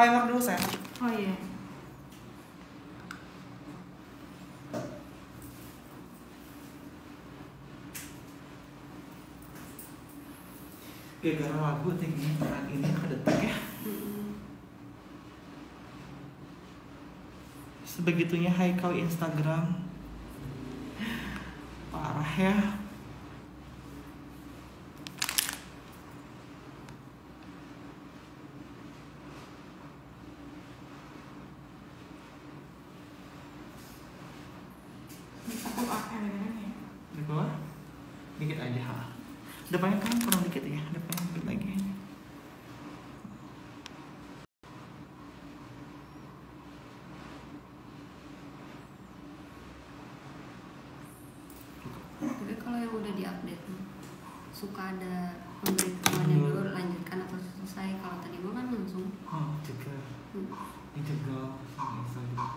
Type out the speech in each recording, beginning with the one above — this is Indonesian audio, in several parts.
eyeliner dulu saya Oh iya. gara-gara lagu tinggi saat ini kedetek ya. Sebegitunya Haikal Instagram. Parah ya Aku ah yang ini ya. di bawah dikit aja ha. depannya kan kurang dikit ya depannya dikit lagi Tapi kalau yang udah diupdate suka ada pemberitahuannya Hmm. dulu lanjutkan atau selesai. Kalau tadi gua kan langsung. oh juga hmm. ini juga sama Instagram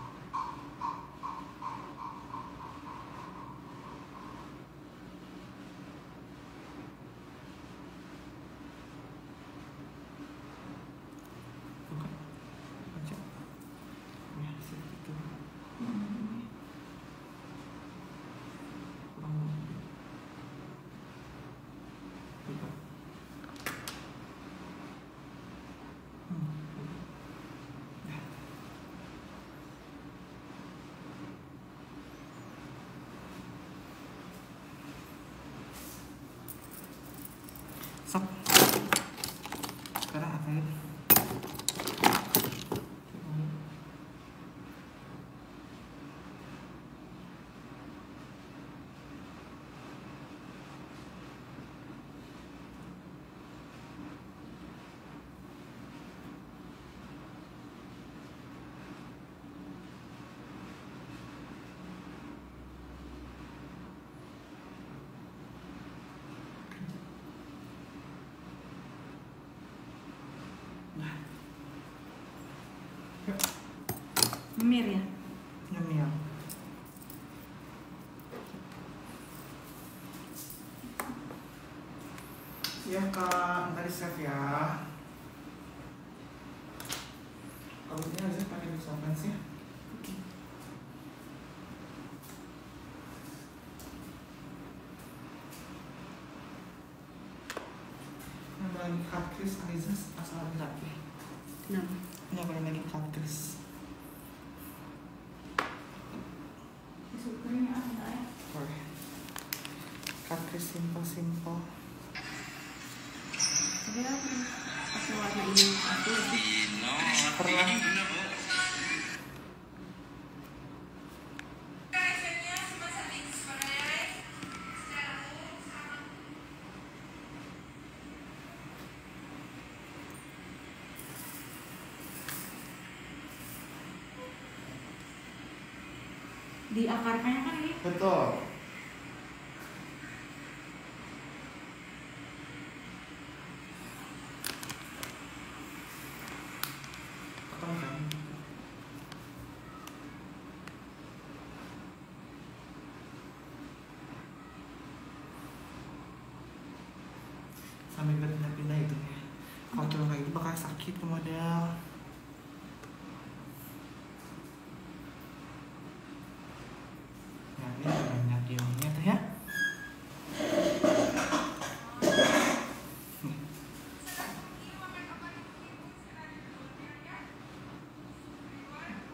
buka baca ya segitu kurang lebih. buka hmm. Ya. Sok. Sekarang apa ini? Nah, Memir ya. nyemil. Ya kak, tadi save ya. Kalau ini aja pakai disopan sih. Nambah lagi cut Alizas asal laki-laki. Kenapa? Nyobain lagi cut crease. Disukurin ya enggak ya? Boleh. Cut crease simple-simple. Tapi apa? Pakai warna ini aku. Pernah Di akarnya kan ini. Betul. Potong kan? Sambil berpindah-pindah itu ya. Kalau turun kayak gitu bakal sakit ke model. Ya, ini banyak ilmunya tuh ya.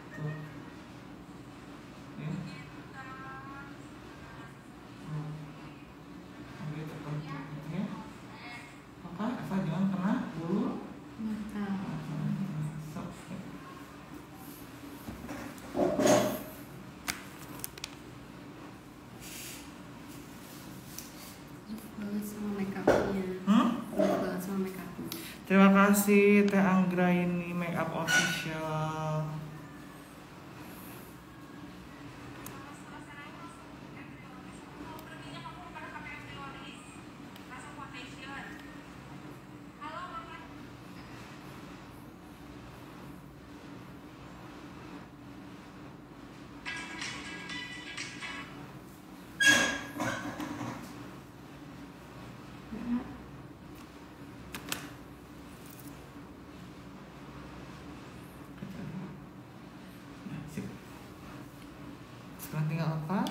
Tuh. Ya. Hmm. Ambil tekan gitu ya. Apa? Eva jangan kena dulu. Mata. Sok. Suka banget sama makeupnya. Hmm? Suka banget sama makeupnya. Terima kasih Teh Anggra Sekarang tinggal apa?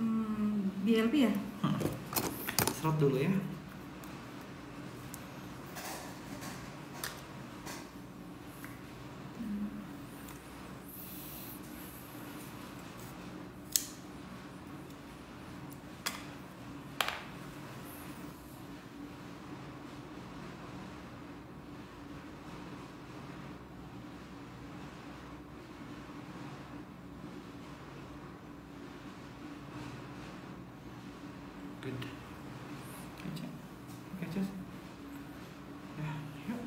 Hmm, BLP ya? Serot dulu ya. Good. Kece. Kece. Ya, yuk.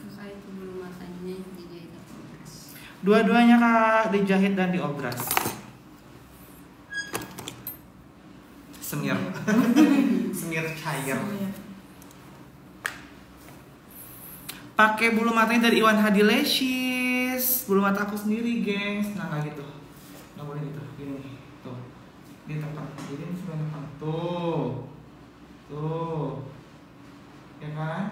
kakak itu bulu matanya dijahit atau obras Dua-duanya kak dijahit dan diobras. Semir. Semir cair. Pakai bulu matanya dari Iwan Hadi Lashes. Bulu mata aku sendiri, gengs. Nah, kayak gitu. Nggak boleh gitu. Gini nih. Tuh. Ini tekan. Jadi ini sebenarnya tekan. Tuh. Tuh. Ya kan?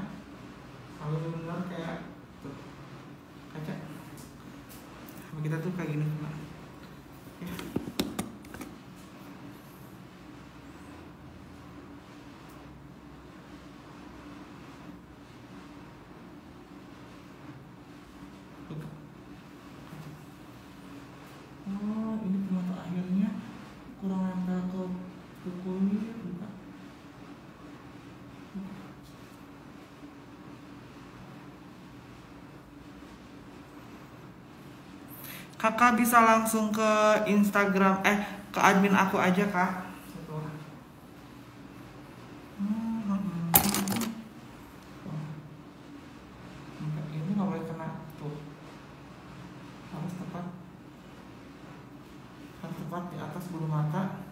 Kalau benar kayak tuh. Kaca. Sama kita tuh kayak gini, Pak. Ya. Buka. Oh, ini permata akhirnya kurang nempel ke kukunya ya, buka. Buka. Kakak bisa langsung ke Instagram eh ke admin aku aja kak. Satu orang. Hmm, hmm, hmm. Oh. Enggak, ini nggak boleh kena tuh harus tepat harus tepat di atas bulu mata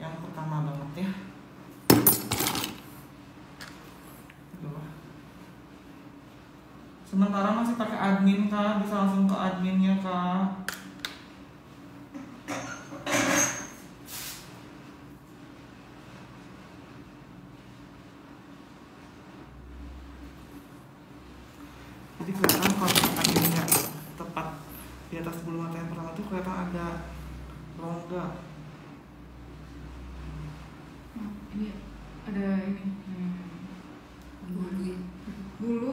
yang pertama banget ya Gitu. sementara masih pakai admin kak. Bisa langsung ke adminnya kak jadi kelihatan kalau misalkan ini nggak tepat di atas bulu mata yang pertama tuh kelihatan ada rongga Oh, ini ada ini. Hmm. bulu ya Bulu.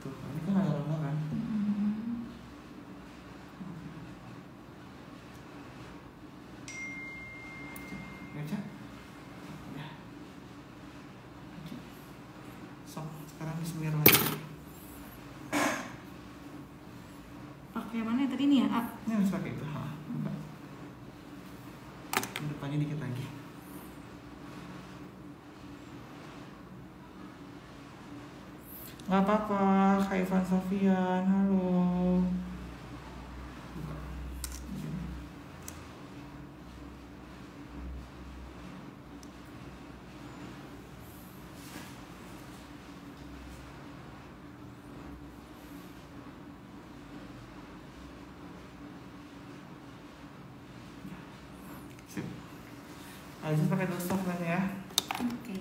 tuh ini kan ada rongga kan Hmm. Baca. Ya. Sok, sekarang lagi. Pakai mana tadi nih ya? Ah, Ini harus pakai itu. Ha. Ini Depannya dikit lagi. Gak apa-apa, Kak Ivan Sofian, halo. Buka. Di sini. Sip. Aziz pakai dulu softline ya. oke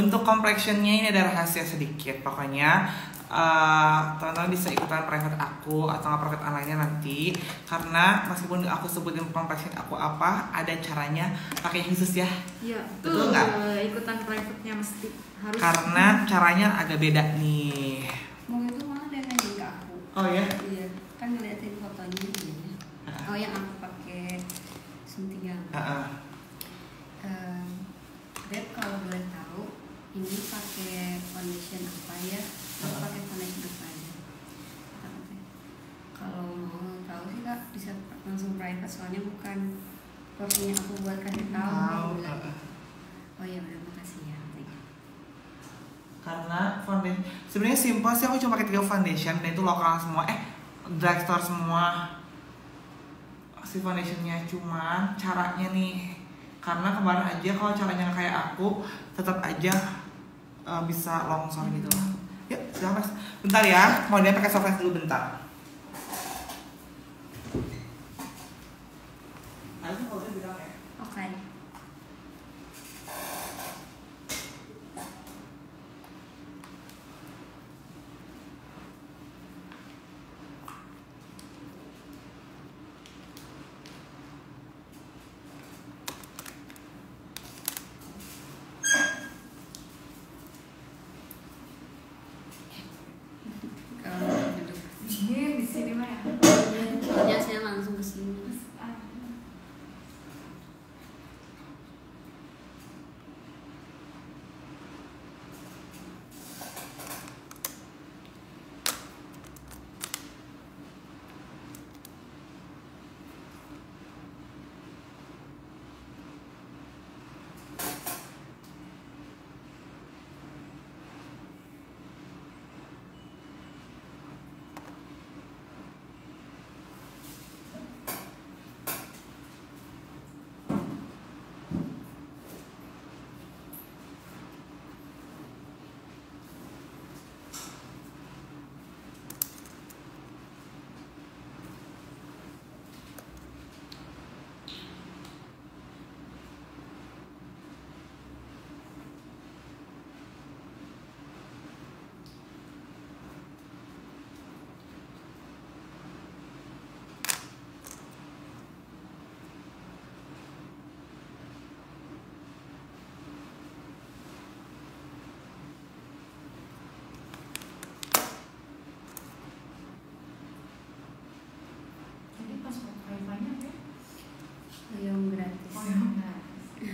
Untuk complexionnya ini ada rahasia sedikit. Pokoknya eh, teman-teman bisa ikutan private aku atau nggak private online-nya nanti. Karena meskipun aku sebutin complexion aku apa, ada caranya pakai khusus ya. iya. Betul nggak? Ikutan private-nya mesti harus. Karena caranya agak beda nih. mau itu malah dia nanya ke aku Oh ya? iya kan ngeliatin fotonya dia oh yang aku pakai suntingan Heeh. Em, Beb kalau boleh tahu ini pakai foundation apa ya Ah. pakai foundation apa aja katanya, kalau mau tahu sih kak bisa langsung private soalnya bukan porsinya aku buat kasih tahu bilang, heeh. oh ya udah makasih ya katanya. Karena foundation sebenarnya simpel sih aku cuma pakai tiga foundation dan itu lokal semua. Eh, drugstore semua. Si foundationnya cuma caranya nih. Karena kemarin aja kalau caranya kayak aku, tetap aja eh, bisa longsor gitu lah. Yuk, silakan mas. Bentar ya, mau dia pakai software dulu bentar.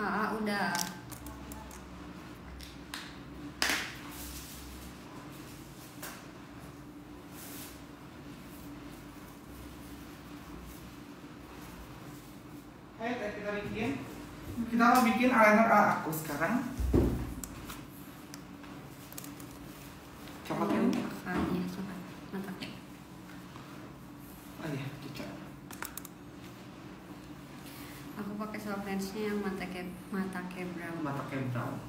ah ah, udah Ayo kita bikin. Kita mau bikin eyeliner ala aku sekarang. Coklat ini. Makan, ya coba mata kayak Oh iya, cocok. aku pakai soft lensnya yang mata kayak mata kayak brown Mata kayak brown.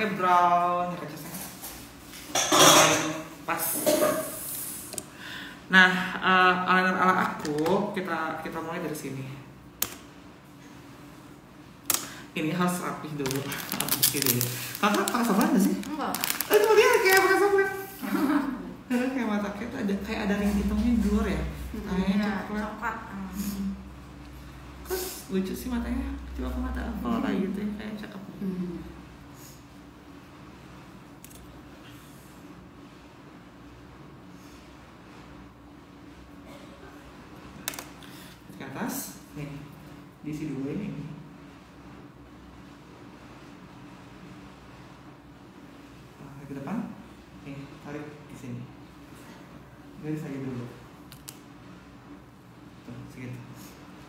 Kayak brown, ya. Pas. Nah, eh, eyeliner ala aku kita kita mulai dari sini. Ini harus rapih dulu, rapih dulu. Kakak pakai sabun nggak sih? Enggak. Aduh dia kayak pakai sabun. kayak mata kayak ada kayak ada ring hitamnya di luar ya. Kayaknya Iya, coklat. coklat. Hmm. Terus lucu sih matanya. Coba ke mata apa kayak gitu ya, kayak cakep. hmm. Ke atas, nih, diisi dulu ini. Nah, ke depan, nih, tarik di sini. Garis lagi dulu. Tuh, segitu.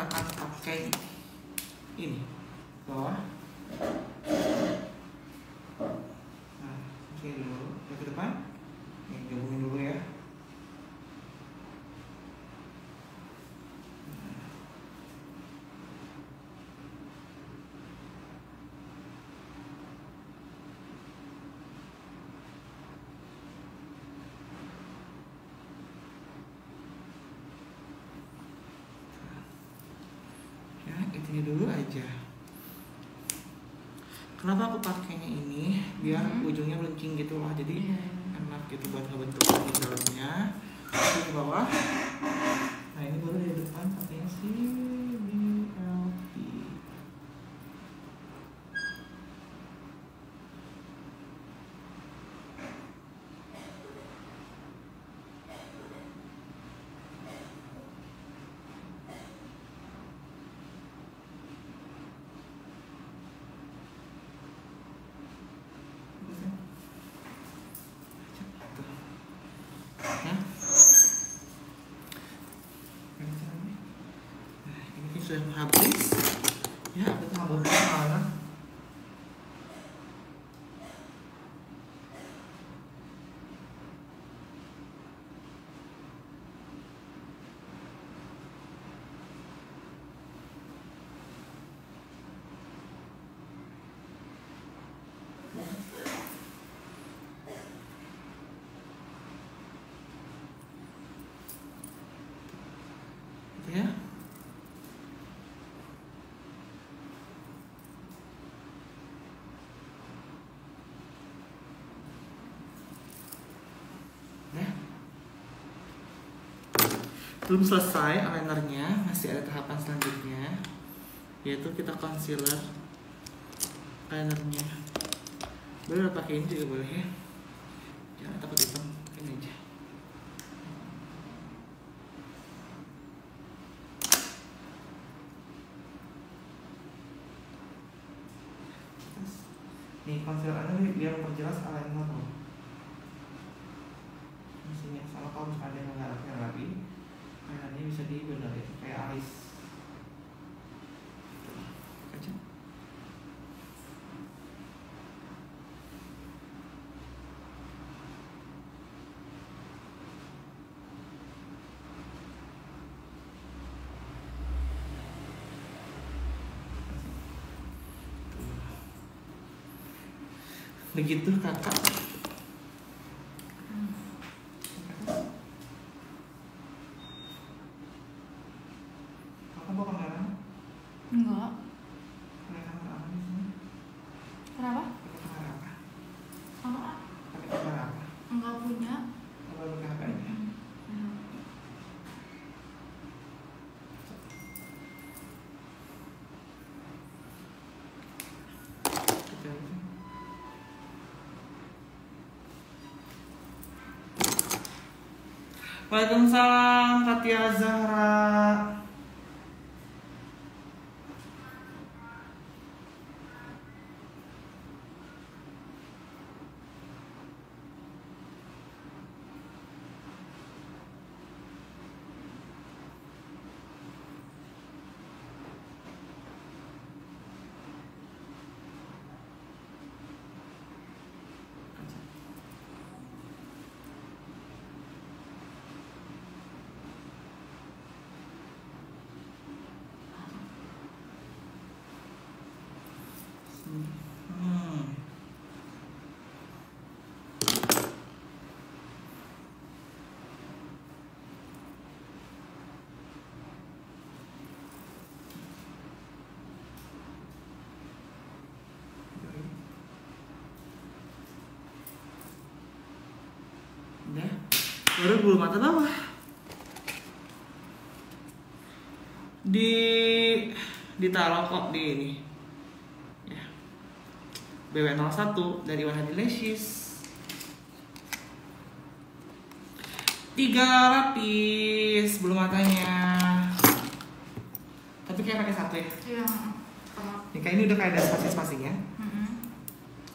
kita akan pakai ini aja. Kenapa aku pakainya ini? Biar Mhm. ujungnya runcing gitu lah jadi Iya. enak gitu buat ngebentuk di dalamnya. Di bawah nah ini baru di depan pakainya sih di sudah habis ya kita ngambil mana Gitu ya Ya. Belum selesai eyelinernya, masih ada tahapan selanjutnya yaitu kita concealer eyelinernya. Boleh pakai ini juga boleh ya. Jangan takut hitam, ini aja. Nih concealer anda biar memperjelas eyeliner loh. Mesinnya sama kalau misalnya ada yang nggak rapi rapi, eyelinernya bisa dibenerin kayak alis. Tuh, Kaca. Begitu kakak. Kakak bawa kamera? Enggak. Pakai kamera apa di sini? Kenapa? Pakai kamera apa? Apa? Pakai kamera apa? Enggak punya. Kalau pakai HP aja. Hmm. Gitu aja. Waalaikumsalam Fatia Zahra. Hmm. Udah. Baru bulu mata bawah. Di ditaruh kok di ini. Ya. BW01 dari One Hadi Lashes. Tiga lapis bulu matanya. Tapi kayak pakai satu ya. Iya. Nih kayak ini udah kayak ada spasi-spasi ya. Mm-mm.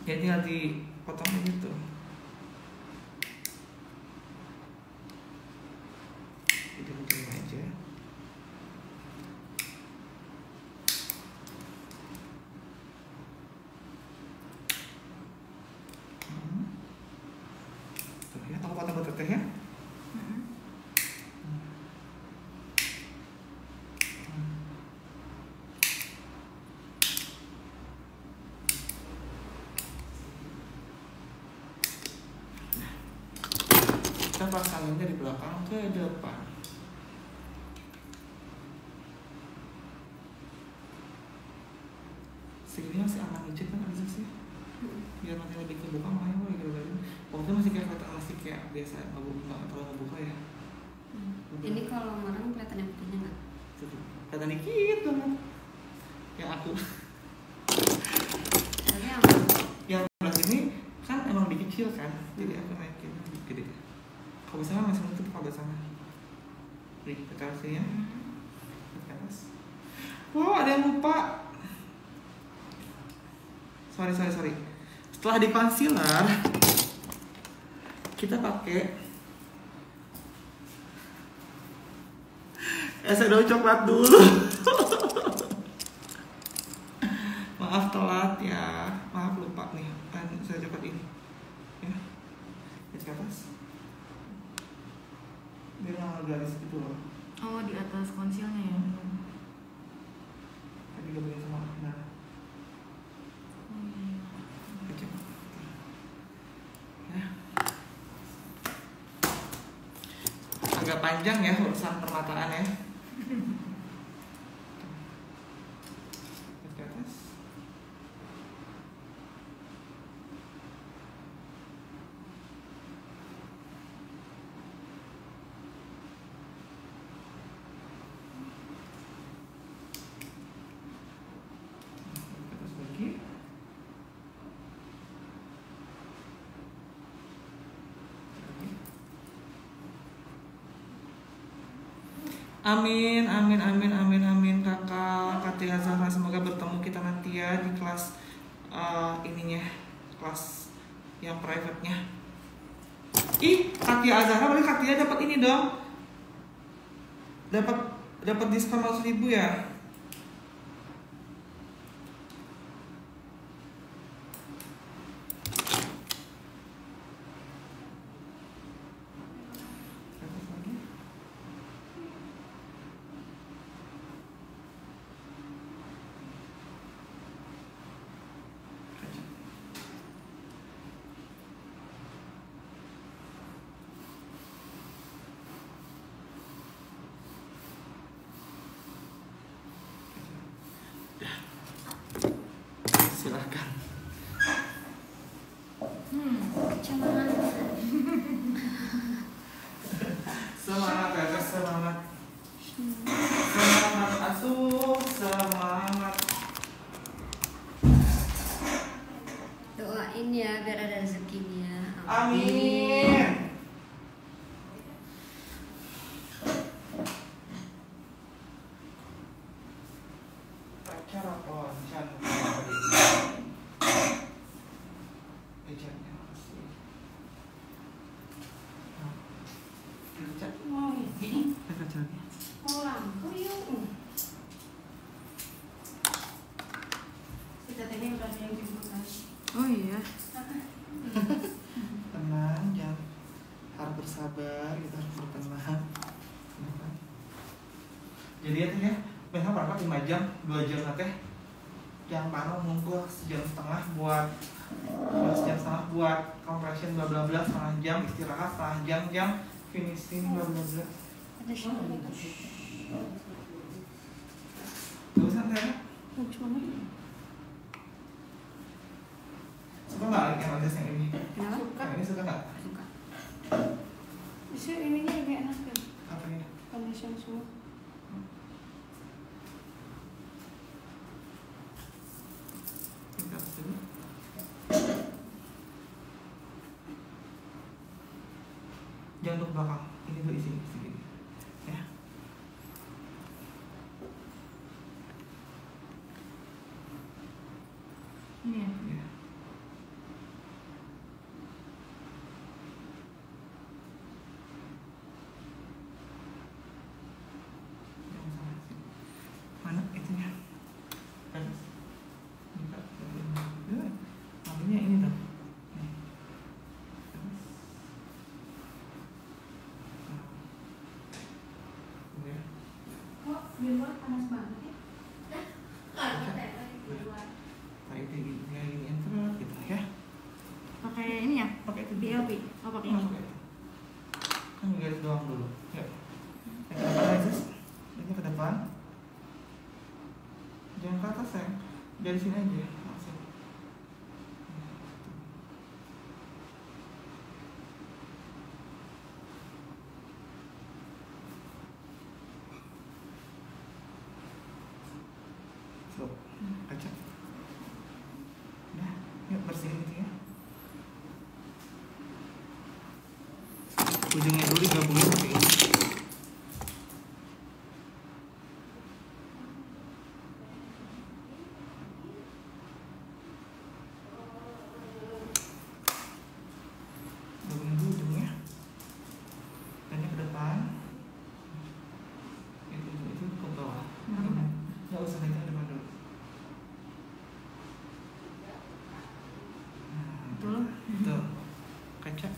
Jadi tinggal dipotong gitu. Hidung-hidung aja. Hmm. Tuh ya, aku potong buat teteh ya. Mm-mm. Kita pasangin dari belakang ke depan. Segini masih aman ngecek kan bisa sih? Biar nanti lebih kebuka makanya gue gitu kan. Waktu masih kayak kelihatan masih kayak biasa nggak terlalu ngebuka ya. Ini kalau orang kelihatan yang putihnya nggak? Kelihatan dikit banget. Yang aku yang yang belah sini kan emang lebih kecil kan, jadi aku naikin lebih gede. Kalau bisa masih menutup kalau sana. Kita sini ya. Ke atas. Wow, ada yang lupa. Sorry, sorry, sorry. Setelah di concealer, kita pakai eyeshadow coklat dulu. Panjang ya urusan permataan ya. Ke atas. Ke atas lagi. Amin, amin, amin, amin, amin kakak Katia Zahra semoga bertemu kita nanti ya di kelas eh, ininya kelas yang private-nya. Ih, Katia Azhara berarti Katia dapat ini dong. Dapat dapat diskon 100 ribu ya. Atas lagi. Silakan. Hmm. Cuman Semangat ya, semangat. Semangat asuh, semangat. doain ya biar ada rezekinya. Amin. Acara poncan. Ejanya masih. Kerja. Mau ini. Kerja lagi. Pulang. Kuyung. Kita tadi udah ada yang jemputan. Oh iya. tenang jangan harus bersabar kita harus bertenang jadi ya teh ya 5 jam 2 jam teh jangan paruh nunggu sejam setengah buat sejam setengah buat compression bla bla bla setengah jam istirahat setengah jam jam finishing bla bla bla Bagus banget. suka nggak yang ada yang ini Kenapa? yang ini suka nggak Suka. Bisa ininya lebih enak kan? apa ini Foundation semua. Jangan untuk belakang. Ini dulu isi isi gini. Ya. Ini ya. Ya. Jangan salah sini. Mana itunya? Bagus. Buka. Ya. Ambilnya ini dong. Nih. Bagus. Nah. Ya. Kok di luar panas banget ya? Nah, itu gini, kayak gini enter gitu ya. Pakai ini ya? Pakai itu BLP. Oh pakai Ini ini. Kan garis doang dulu. Ya. Yang ke depan aja. Ini ke depan. Jangan ke atas ya. Dari sini aja. Kaca. Udah, yuk bersihin itu ya. Ujungnya dulu digabungin pakai ini. Gabungin dulu ujungnya. Tanya ke depan. Itu, itu, itu ke bawah. Hmm. Nggak usah itu ke depan dulu. Nah, Betul. Tuh, kaca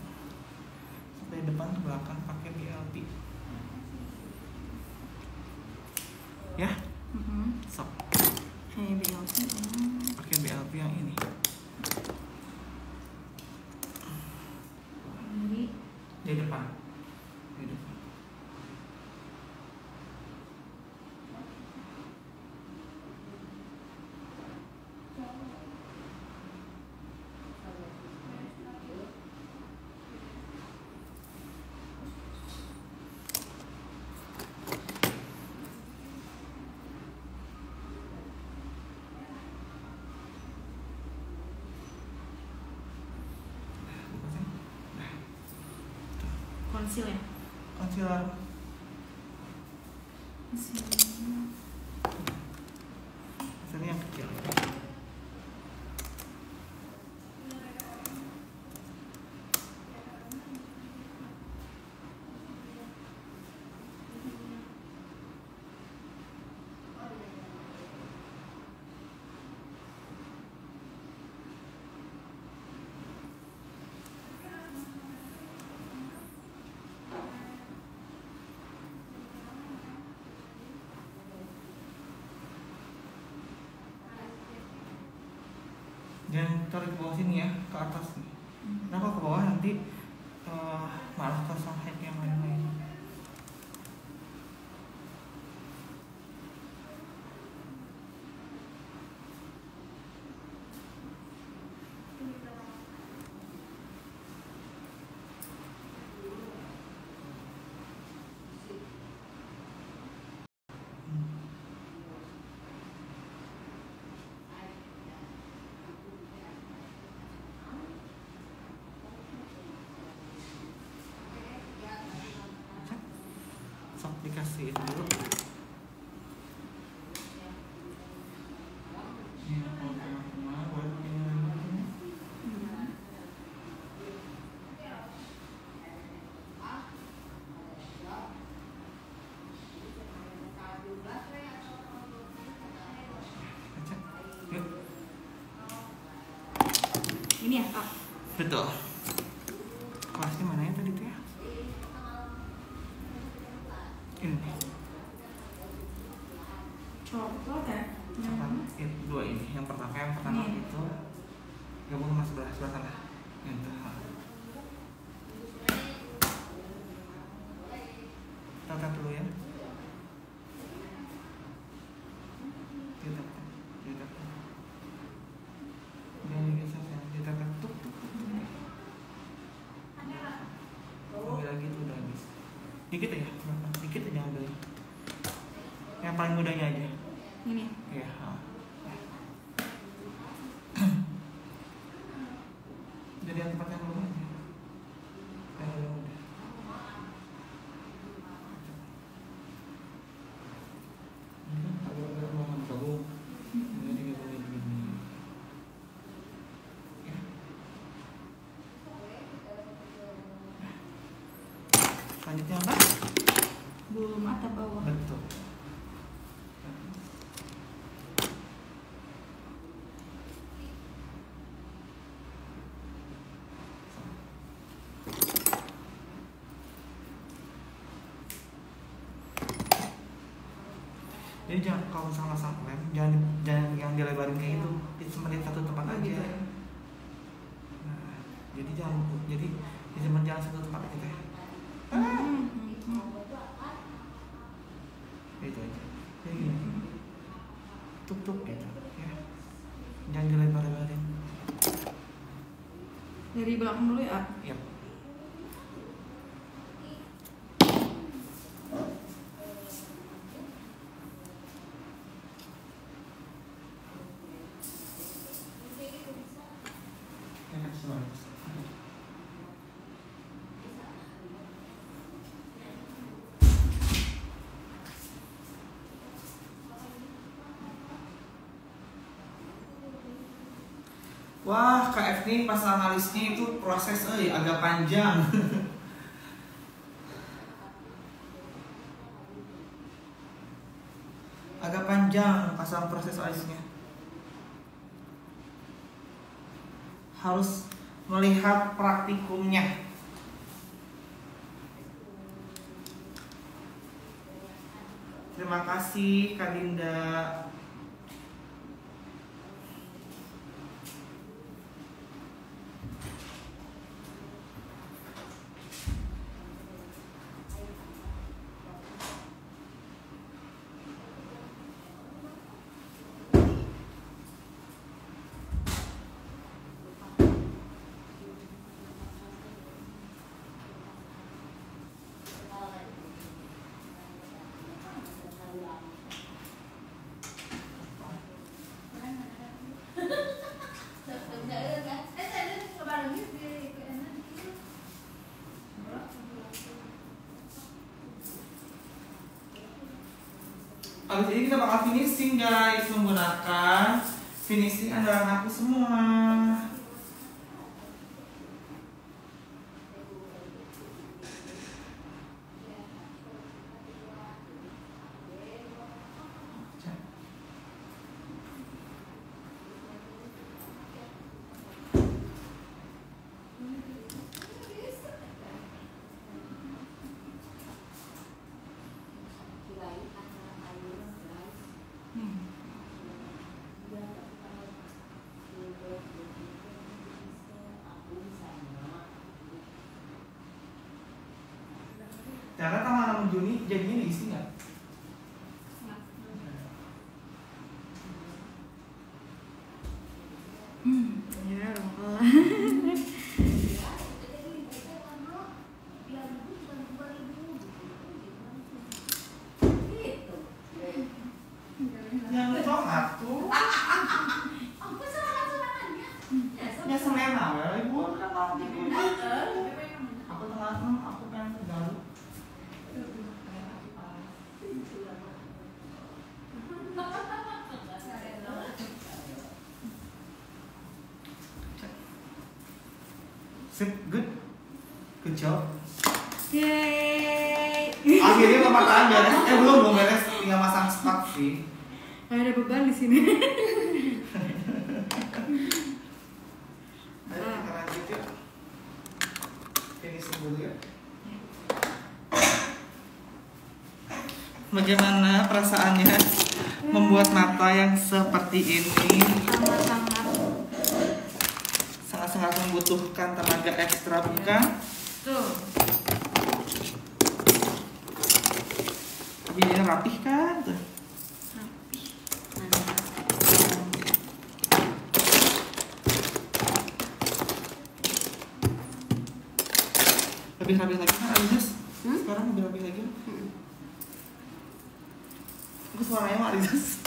dari depan ke belakang pakai BLP. Ya, Mhm. sok Kayak BLP. Hmm. pakai BLP yang ini. Jadi Di depan. 弃了。放弃了。Tarik ke bawah sini ya ke atas nih Hmm. nah kalau ke bawah nanti eh, malah kosong head yang lain-lain sok dikasih dulu Ini kalau ke mana-kemana, boleh pakai ini lagi. Hmm. Baca. Yuk. ini ya kak Betul. Kelasnya mana ya tadi tuh ya? Ini. coklat ya yang? Ya, dua ini. Yang pertama yang pertama Ini. itu gabung sama sebelah sebelah sana. Itu. dulu ya. Digeser ya. Kita tap. Tuk, tuk, tuk, tuk. Ambil lagi tuh udah habis. Dikit aja, berapa? dikit aja ambil. Yang paling mudahnya aja. ini ha. Jadi yang tempat yang belum aja. Yang belum udah. Ini agak-agak mau gabung. Jadi gabungin begini. Ya. Selanjutnya apa? bulu mata bawah Betul. Jadi jangan kalau misalnya masang lem, jangan jangan yang dilebarin kayak gitu, disimpan di satu tempat Oh, aja. gitu ya. Nah, jadi jangan jadi disimpan jangan satu tempat aja teh. Hmm, hmm, hmm. Itu aja. Jadi gini. Tuk tuk gitu ya. Jangan dilebar-lebarin. dari belakang dulu ya Yap. Enak semua. Wah, KF nih pasang alisnya itu proses eh agak panjang. agak panjang pasang proses alisnya. Harus melihat praktikumnya. Terima kasih Kak Abis ini kita bakal finishing guys menggunakan finishing andalan aku semua. Karena tanggal 6 Juni jadinya diisi nggak? Hmm, ya Allah. Yang coklat tuh. Ya selena, ya. Ibu kan mau tidur. Aku tengah enam, aku pengen ke Garut. Sip, good. Good job. Yeay. Akhirnya pemataan beres. Eh belum belum beres, tinggal masang spak sih. Ada beban di sini. Ayo kita lanjut yuk. Finishing dulu ya. Bagaimana perasaannya membuat mata yang seperti ini? Sangat-sangat. Sangat-sangat membutuhkan tenaga ekstra bukan? Tuh. Tapi ini rapih kan? Tuh. Lebih rapih lagi kan Arizas? Hmm? Sekarang lebih rapih lagi. Hmm. Aku suaranya mah Arizas.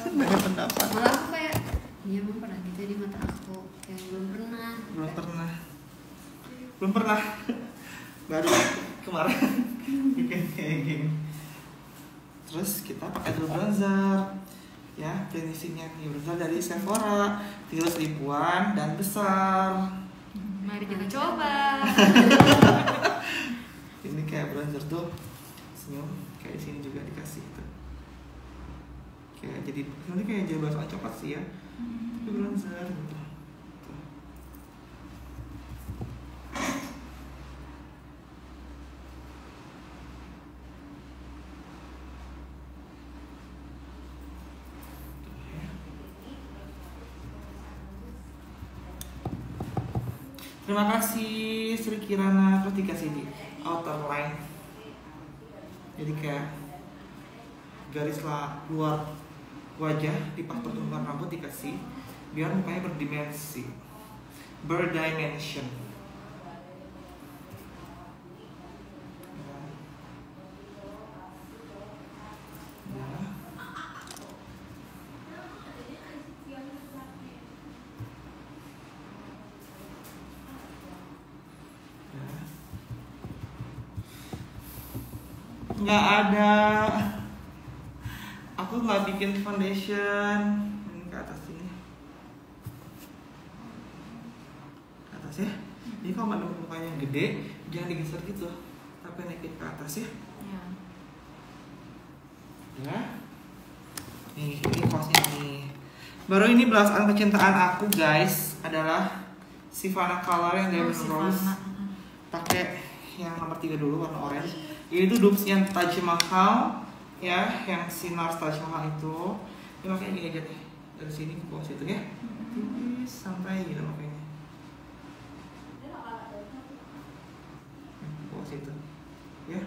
Banyak pendapat. Malah aku dia emang pernah gitu di mata aku yang belum pernah. Belum pernah. Belum pernah. Baru kemarin bikin kayak gini. Terus kita pakai dulu bronzer. Ya, finishingnya nih bronzer dari Sephora, tirus ribuan dan besar. Mari kita coba. Ini kayak bronzer tuh senyum, kayak di sini juga dikasih tuh. Kayak jadi nanti kayak jadi on coklat sih ya. Terima kasih Sri Kirana terus dikasih di outer line. Jadi kayak garis lah luar wajah di pas pertumbuhan rambut dikasih biar mukanya berdimensi, berdimension. Ya. Ya. nggak ada aku nggak bikin foundation. Ini ke atas sini. Ke atas ya. Ini kalau ada mukanya yang gede jangan digeser gitu. Tapi naikin ke atas ya. Ya. ya. Nih ini kosnya nih. Baru ini belasan kecintaan aku guys adalah Sivana Color yang Oh, Diamond si Rose Fana. pakai yang nomor 3 dulu warna orange. Ini tuh dupes yang Taj Mahal ya yang sinar Taj Mahal itu ini makanya gini aja nih dari sini ke bawah situ ya. Tipis sampai gitu makanya. Ke bawah situ. Ya.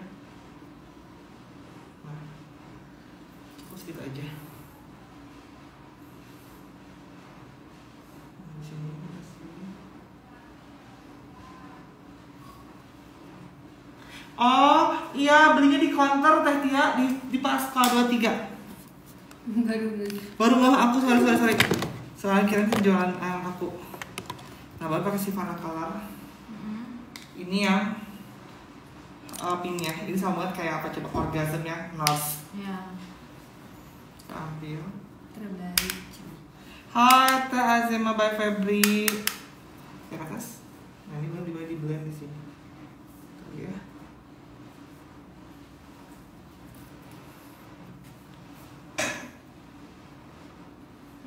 Nah. Cukup aja. Nah, di sini. Oh, iya belinya di counter Teh Tia di di Pascal 23. Baru beli. Baru aku sorry sorry sorry. Soalnya kira itu jualan ayam aku. Nah baru pakai Sivana Color. Mm. Ini yang uh, pinknya. Ini sama banget kayak apa coba orgasmnya nurse. Ya. Kita ambil. Terbalik. Hai Teh Azema by Febri. Ke atas. Nah ini belum di blend di sini. Tuh ya.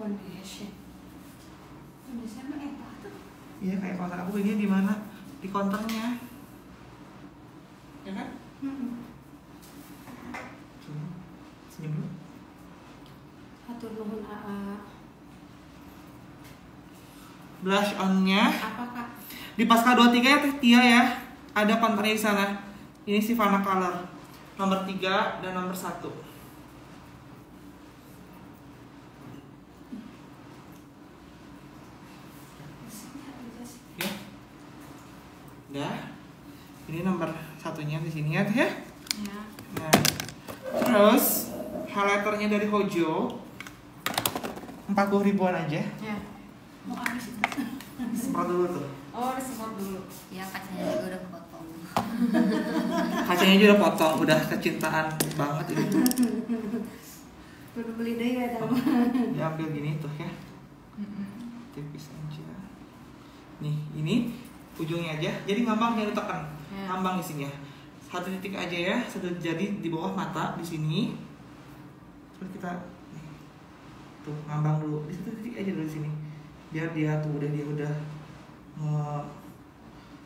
Foundation. Foundation mah eta tuh. Iya kayak kontak aku ini di mana? Di konternya. Ya kan? Hmm. Senyum. Senyum dulu. Hatur nuhun AA. Blush onnya Apa kak? di Pasca 23 ya Teh Tia ya. Ada konternya di sana. Ini si Fana Color. Nomor 3 dan nomor 1. Ya. Udah. Ini nomor satunya di sini ya ya. Ya. Nah, terus highlighternya dari Hojo 40 ribuan aja. Ya. Mau habis itu? Semprot dulu tuh. Oh, support dulu. Ya kacanya juga udah kepotong. Kacanya juga udah potong, udah kecintaan banget tuh. Perlu beli deh ya tahu. Diambil gini tuh ya, ujungnya aja. Jadi ngambang jangan ditekan. Ya. Ngambang isinya. Satu titik aja ya, satu jadi di bawah mata di sini. Terus kita nih, tuh ngambang dulu. Di satu titik aja dulu di sini. Biar dia tuh udah dia udah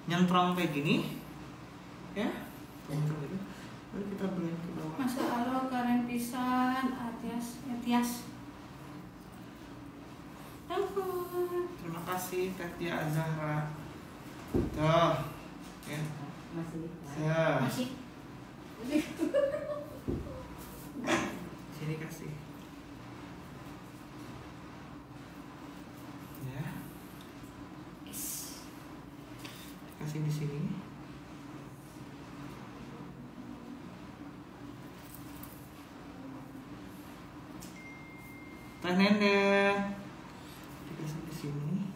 nyentrong kayak gini. Ya. Nyentrong gitu. Lalu kita blend ke bawah. Masa Allah keren pisan, Atias, Atias. Ampun. Terima kasih Teh Tia Azahra. Tuh. Ya. Masih. Ya. Masih. Sini kasih. Ya. Kasih di sini. Teh Nenden. Dikasih di sini.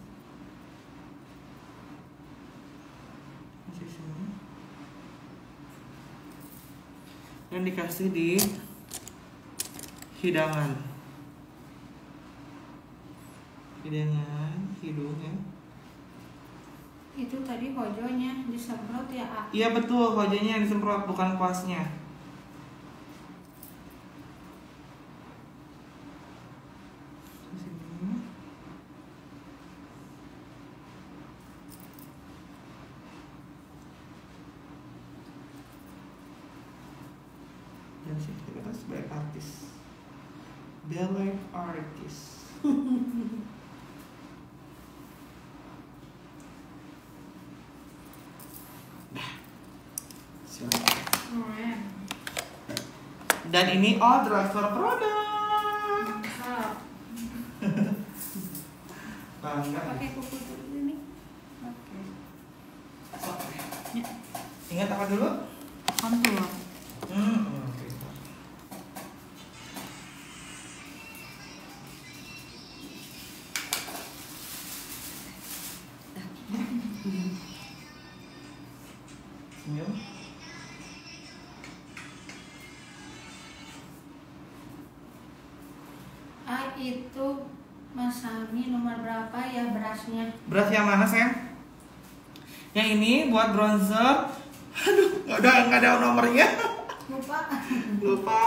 Kasih sini. Dan dikasih di hidangan. Hidangan, hidung ya. Itu tadi hojonya disemprot ya, A. Iya betul, wajahnya yang disemprot bukan kuasnya. Di sini. Dan sini kita sebagai artis. Ballet artist. Silakan. Keren. Dan ini all transfer produk. Mantap. Bangga. Pakai kuku dulu nih. Oke. Oke. Ingat apa dulu? Ya berasnya? Beras yang mana, sayang? Yang ini buat bronzer. Aduh, nggak ada nggak ada nomornya. Lupa. Lupa.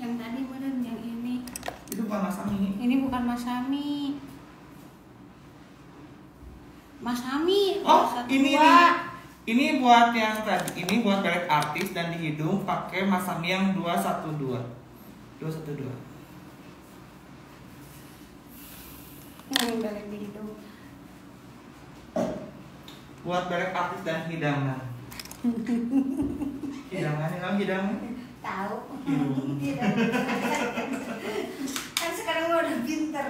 Yang tadi bener yang ini. Itu bukan Mas Ami. Ini bukan Mas Sami. Mas Sami. Oh, ini nih. Ini buat yang tadi, ini buat ballet artis dan di hidung pakai masami yang 212. 212. Hmm, balik di hidung. Buat ballet artis dan hidangan. hidangan, hidangan, hidangan. Tahu. Kan sekarang lo udah pinter.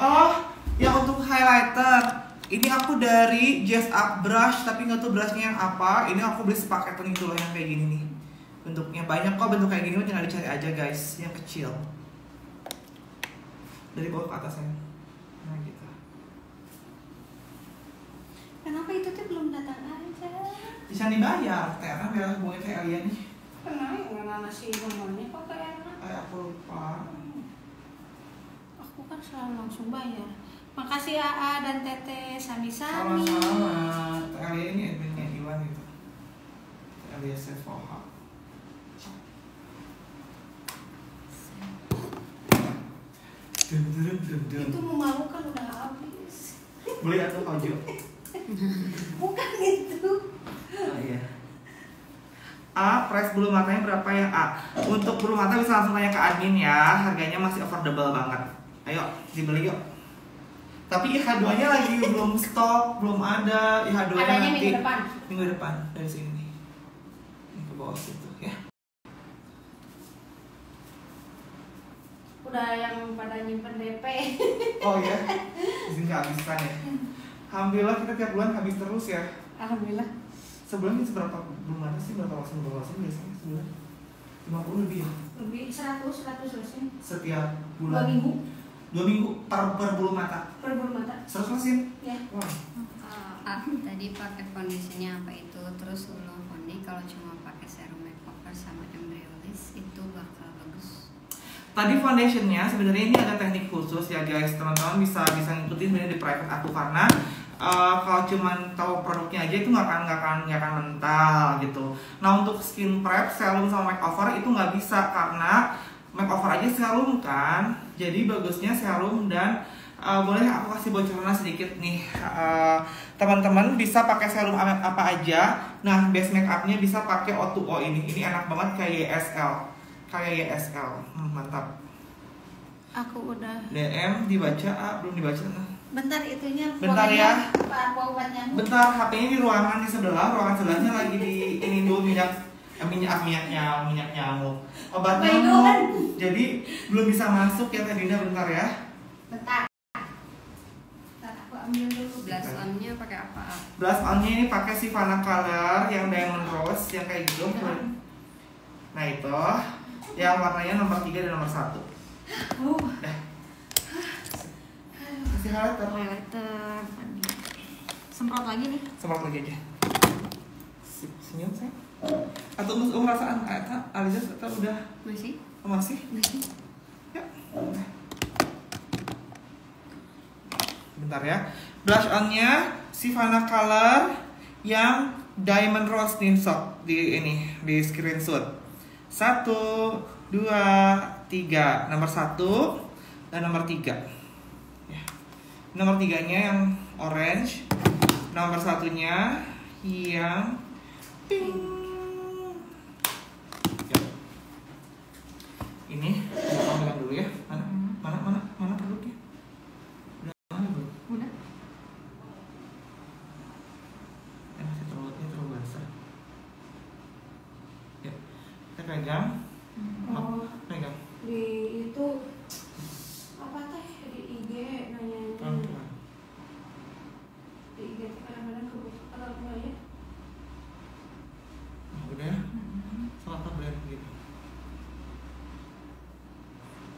Oh, yang untuk highlighter. Ini aku dari Just Up Brush, tapi nggak tahu brushnya yang apa. Ini aku beli sepaketan itu loh yang kayak gini nih. Bentuknya banyak kok bentuk kayak gini, tinggal dicari aja guys, yang kecil. Dari bawah ke atas ya. Nah gitu. Kenapa itu tuh belum datang aja? bisa dibayar karena biar gue kayak alien nih Kenapa nggak ngasih nomornya kok kayak enak? kayak aku lupa Aku kan selalu langsung bayar. Makasih AA dan Tete sami-sami. sama-sama Teh Alia ini adminnya Iwan gitu Teh Alia Sefoha Dun, dun, dun, dun. Itu memalukan udah habis. Beli atau kojo? Bukan itu. Oh, iya. A, price bulu matanya berapa ya A? Untuk bulu mata bisa langsung tanya ke admin ya Harganya masih affordable banget Ayo, dibeli yuk Tapi IH2 nya lagi belum stok, belum ada IH2 nya Adanya nanti minggu depan. Minggu depan, dari sini Ini ke bawah situ ya Udah yang pada nyimpen DP. Oh iya, izin kehabisan ya Alhamdulillah kita tiap bulan habis terus ya Alhamdulillah. Sebulan ini seberapa bulu mata sih? Berapa langsung berapa langsung biasanya sebulan? 50 lebih ya? Lebih 100 100 rasin. Setiap Dua bulan minggu Dua minggu per, per bulu mata per bulu mata. 100 mesin? Ya. Wah Ah, tadi pakai foundationnya apa itu terus sebelum founding kalau cuma pakai serum makeover sama embryolis itu bakal bagus Tadi foundationnya sebenarnya ini ada teknik khusus ya guys Teman-teman bisa bisa ngikutin sebenarnya di private aku Karena eh, kalau cuman tahu produknya aja itu nggak akan nggak akan nggak akan mental gitu. Nah untuk skin prep, serum sama makeover itu nggak bisa Karena makeover aja serum kan. Jadi bagusnya serum dan eh, boleh aku kasih bocoran sedikit nih. Eh, teman-teman bisa pakai serum apa apa aja. Nah base makeupnya bisa pakai O2O ini. Ini enak banget kayak YSL kayak YSL Hmm, mantap. Aku udah. DM dibaca ah, belum dibaca nah. Bentar itunya. Bentar ya. Pak obatnya. bentar HP-nya di ruangan di sebelah ruangan sebelahnya lagi di ini dulu minyak eh, minyak minyak nyamuk minyak nyamuk obat nyamuk jadi belum bisa masuk ya Teh Dinda bentar ya Bentar. Bentar aku ambil dulu. blush onnya pakai apa blush on-nya ini pakai si Fana Color yang diamond rose yang kayak gitu nah itu yang warnanya nomor 3 dan nomor 1 Uh. Dah. Kasih highlighter. highlighter semprot lagi nih Semprot lagi aja. Sip, Senyum saya. Atau mus um rasaan Eta Aliza Eta udah masih oh, masih? masih Ya. Bentar ya. Blush on-nya Sivana Color yang Diamond Rose sob di ini di screenshot. Satu, dua, tiga. Nomor satu dan nomor tiga. Nomor tiganya yang orange. Nomor satunya yang pink. Ini kita pegang dulu ya. Mana? Mana? Mana? Mana produknya? Udah mana belum? udah Eh, masih terlalu ini terlalu basah. Ya, kita pegang. Oh, Pegang. di itu apa teh di IG nanya Pelan-pelan. di IG teh kadang-kadang kebuka kalau enggak ya Nah, udah ya. Salah apa blend gitu.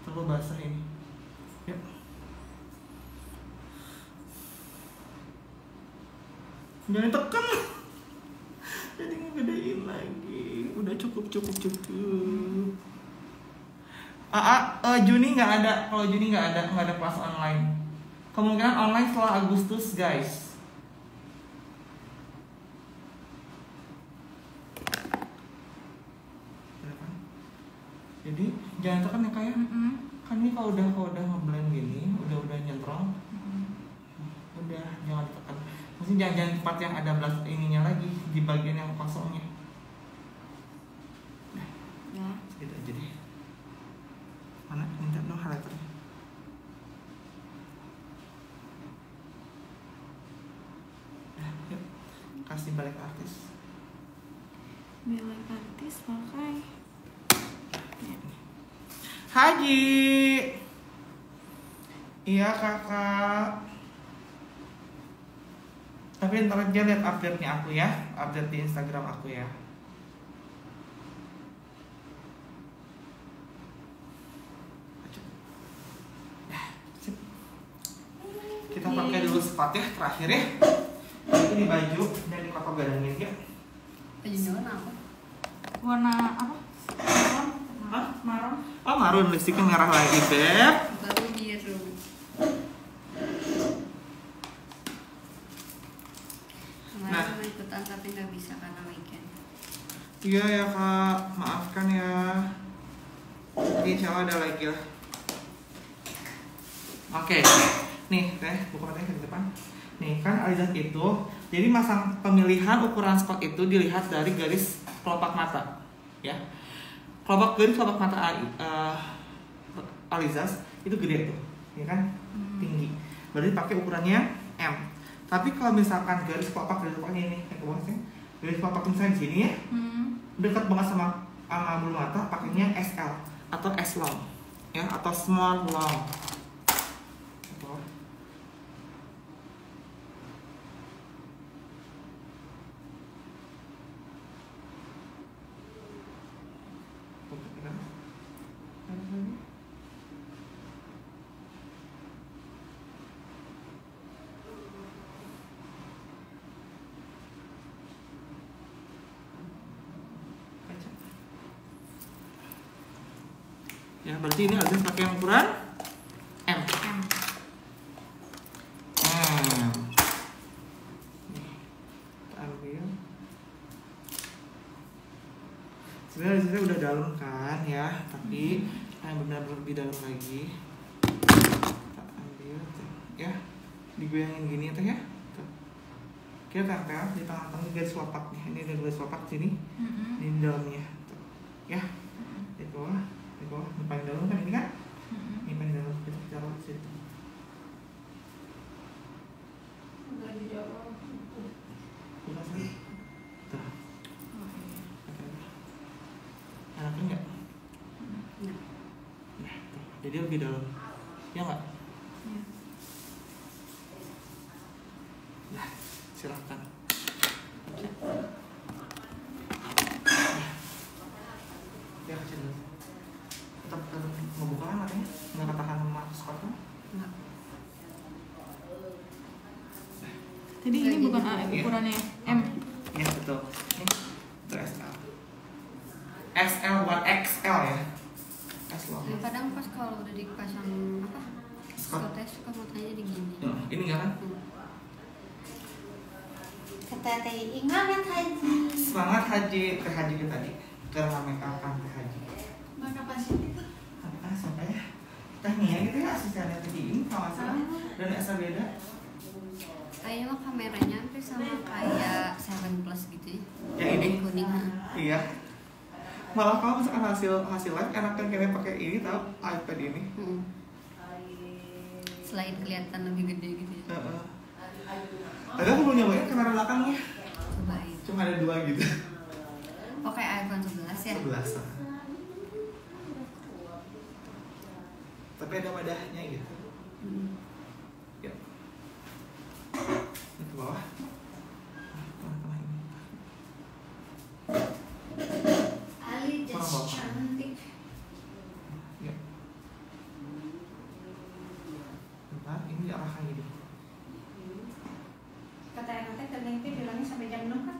Terlalu basah ini. Yuk. Jangan tekan. Jadi ngegedein lagi. Udah cukup cukup cukup. Ah, ah, eh, Juni nggak ada. Kalau Juni nggak ada, nggak ada kelas online. Kemungkinan online setelah Agustus, guys. Kan? Jadi jangan tekan ya kayak kan ini kalau udah kalau udah ngeblend gini, udah udah nyentrong, udah jangan ditekan. Maksudnya jangan tempat yang ada belas ininya lagi di bagian yang kosongnya. ya Segitu aja deh. Mana? Minta dong highlighternya. Nah, yuk. Kasih balik artis. milik artis pakai Haji. Iya kakak. Tapi ntar aja lihat update-nya aku ya, update di Instagram aku ya. Kita pakai dulu sepatu ya terakhir ya. Ini di baju dan di kotak gadangin ya. baju daun apa Warna apa? Maron. Hah? Maron. Oh marun lipstiknya merah lagi beb. baru biru kemarin Nah. mau ikutan tapi nggak bisa karena weekend Iya ya kak, maafkan ya. Insya Allah ada lagi lah. Oke, nih teh buka matanya ke depan. Nih kan Alizat itu, jadi masang pemilihan ukuran spot itu dilihat dari garis kelopak mata, ya. Kelopak garis kelopak mata uh, Alizas itu gede tuh, ya kan? Tinggi. Berarti pakai ukurannya M. Tapi kalau misalkan garis kelopak garis kelopaknya ini, yang ke bawah sih, garis kelopak misalnya di sini ya, Hmm. Dekat banget sama sama bulu mata pakainya SL atau S long ya atau small long Gitu. Ya, berarti ini harus pakai yang ukuran M. M. M. Sebenarnya sini udah dalam kan ya, tapi kita benar-benar lebih dalam lagi. Kita ambil, tuh, ya, digoyangin gini teh ya. Tuh. Kita tempel di tengah-tengah garis kelopak nih. Ini ada garis kelopak sini, Mm-mm. ini di dalamnya. Tuh. Ya, di bawah, di bawah, di paling dalam kan ini kan? Mm-mm. Ini paling dalam kita taruh di situ. Udah di dalam. Buka sini. Tuh. Oke. Enak enggak? Nah, Nah, tuh. Jadi lebih dalam. Ya enggak? Ya. Nah, silahkan. Ya, kecil dulu. Tetap, tetap membuka kan matanya? Nggak ketahan sama skotnya? nggak. Jadi ini Kayak bukan gitu. A, Iya. Ukurannya M. Iya, betul. Ini, itu SL. SL buat XL ya? S long. Ya, kadang pas kalau udah dipasang apa Skot. skotnya suka matanya digini Tuh, Ini enggak kan? Hmm. kata ingat haji Semangat haji ke haji kita tadi. Ke make up ke haji. mana pasien itu apa sampai ya tehnya gitu ya asistennya tadi ini salah dan asal beda kayaknya mah kameranya hampir sama kayak Seven Plus gitu ya. Yang ini? kuning iya. Malah kalau misalkan hasil hasil live enakan kalian pakai ini tau iPad ini. Hmm. selain kelihatan lebih gede gitu ya. Heeh. Tadi aku belum nyobain kamera belakangnya. Cobain. Cuma ada dua gitu. Oh kayak iPhone 11 ya? Sebelas tapi ada wadahnya gitu. Hmm. Ya ini ke bawah tengah-tengah ini Ali Kurang just bawa. cantik Ya. Bentar, ini diarahkan gini. kata yang teh kening teh bilangnya sampai jam 6 kan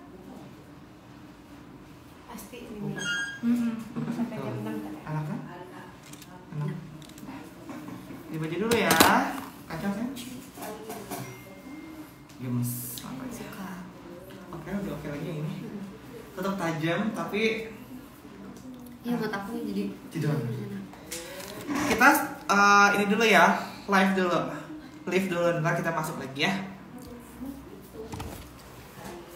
pasti ini nih Mm-mm. sampai jam 6 kan Enak kan? Enak. Di baju dulu ya. Kacau kan? Gemes. Apa ya? suka Oke, udah oke lagi yang ini. Tajam tapi iya mata aku jadi enak. kita eh, ini dulu ya, live dulu. Live dulu, ntar kita masuk lagi ya.